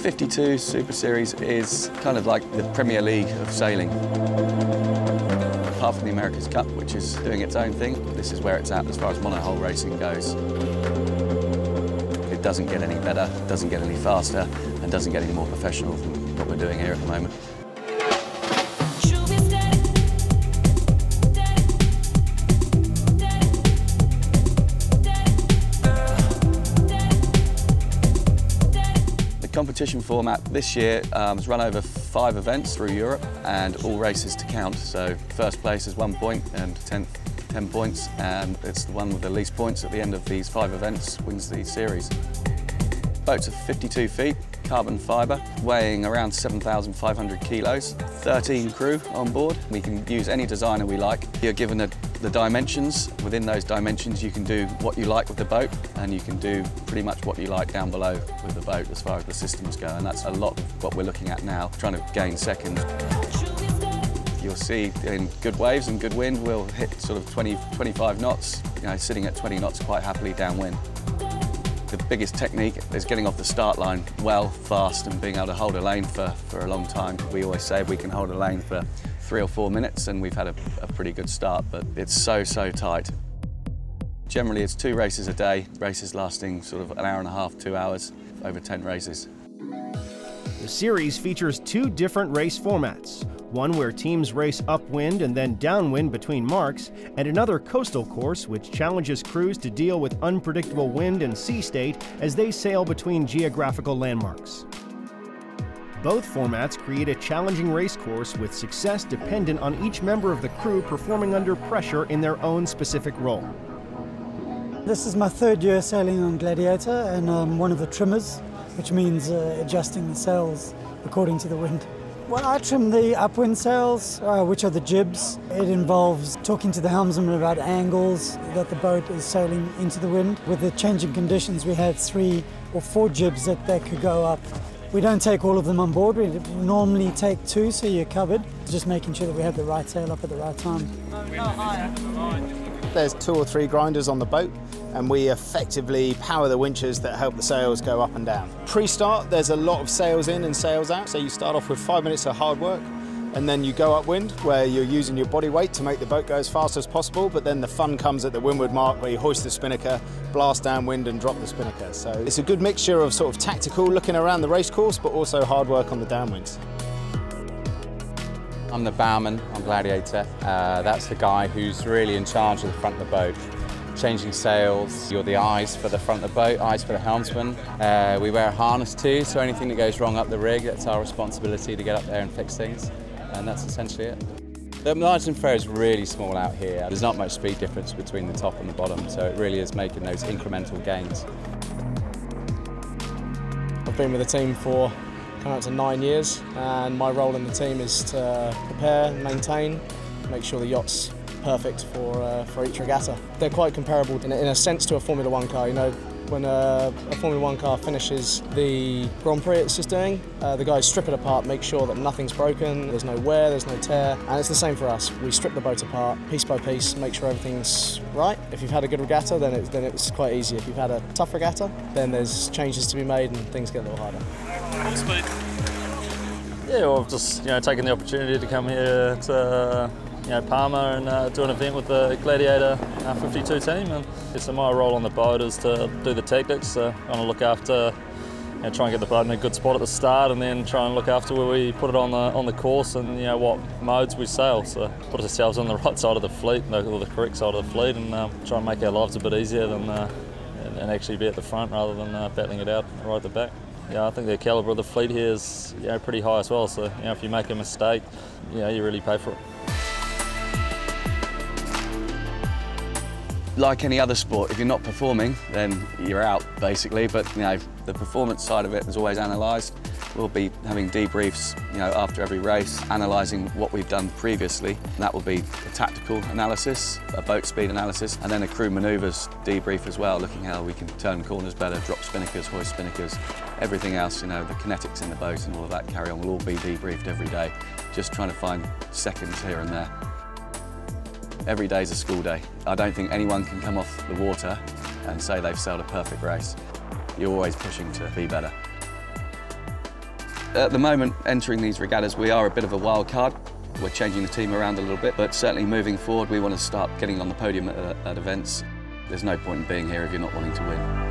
52 Super Series is kind of like the Premier League of sailing. Apart from the America's Cup, which is doing its own thing, this is where it's at as far as monohull racing goes. It doesn't get any better, doesn't get any faster, and doesn't get any more professional than what we're doing here at the moment. Competition format this year um, has run over five events through Europe and all races to count. So first place is one point and 10th 10 points and it's the one with the least points at the end of these five events wins the series. Boats are 52 feet, carbon fibre, weighing around 7,500 kilos, 13 crew on board. We can use any designer we like. You're given a, the dimensions. Within those dimensions you can do what you like with the boat and you can do pretty much what you like down below with the boat as far as the systems go and that's a lot of what we're looking at now, trying to gain seconds. You'll see in good waves and good wind, we'll hit sort of 20, 25 knots, you know, sitting at 20 knots quite happily downwind. The biggest technique is getting off the start line well, fast, and being able to hold a lane for, for a long time. We always say we can hold a lane for three or four minutes, and we've had a, a pretty good start, but it's so, so tight. Generally, it's two races a day, races lasting sort of an hour and a half, two hours, over 10 races. The series features two different race formats one where teams race upwind and then downwind between marks, and another coastal course which challenges crews to deal with unpredictable wind and sea state as they sail between geographical landmarks. Both formats create a challenging race course with success dependent on each member of the crew performing under pressure in their own specific role. This is my third year sailing on Gladiator and I'm one of the trimmers, which means uh, adjusting the sails according to the wind. Well, I trim the upwind sails, uh, which are the jibs. It involves talking to the helmsman about angles that the boat is sailing into the wind. With the changing conditions, we had three or four jibs that, that could go up. We don't take all of them on board. We normally take two, so you're covered. Just making sure that we have the right sail up at the right time. There's two or three grinders on the boat and we effectively power the winches that help the sails go up and down. Pre-start, there's a lot of sails in and sails out, so you start off with five minutes of hard work, and then you go upwind where you're using your body weight to make the boat go as fast as possible, but then the fun comes at the windward mark where you hoist the spinnaker, blast downwind and drop the spinnaker. So it's a good mixture of sort of tactical looking around the race course, but also hard work on the downwinds. I'm the bowman on Gladiator. Uh, that's the guy who's really in charge of the front of the boat changing sails. You're the eyes for the front of the boat, eyes for the helmsman. Uh, we wear a harness too, so anything that goes wrong up the rig, that's our responsibility to get up there and fix things. And that's essentially it. The margin fair is really small out here. There's not much speed difference between the top and the bottom, so it really is making those incremental gains. I've been with the team for coming up to nine years, and my role in the team is to prepare, maintain, make sure the yacht's perfect for, uh, for each regatta. They're quite comparable in a, in a, sense to a Formula One car. You know, when a, a Formula One car finishes the Grand Prix it's just doing, uh, the guys strip it apart, make sure that nothing's broken, there's no wear, there's no tear, and it's the same for us. We strip the boat apart piece by piece, make sure everything's right. If you've had a good regatta, then, it, then it's quite easy. If you've had a tough regatta, then there's changes to be made and things get a little harder. Yeah, well, I've just you know taken the opportunity to come here to you know, Palma and uh, do an event with the Gladiator uh, 52 team. And so my role on the boat is to do the tactics, so kind of look after, you know, try and get the boat in a good spot at the start, and then try and look after where we put it on the on the course and you know what modes we sail. So put ourselves on the right side of the fleet, or the correct side of the fleet, and um, try and make our lives a bit easier than uh, and actually be at the front rather than uh, battling it out right at the back. Yeah, I think the calibre of the fleet here is you know, pretty high as well. So you know, if you make a mistake, you know, you really pay for it. Like any other sport, if you're not performing, then you're out, basically. But, you know, the performance side of it is always analysed. We'll be having debriefs, you know, after every race, analysing what we've done previously. That will be a tactical analysis, a boat speed analysis, and then a crew manoeuvres debrief as well, looking how we can turn corners better, drop spinnakers, hoist spinnakers, everything else, you know, the kinetics in the boat and all of that carry on will all be debriefed every day, just trying to find seconds here and there. Every day is a school day. I don't think anyone can come off the water and say they've sailed a perfect race. You're always pushing to be better. At the moment, entering these regattas, we are a bit of a wild card. We're changing the team around a little bit, but certainly moving forward, we want to start getting on the podium at, at events. There's no point in being here if you're not wanting to win.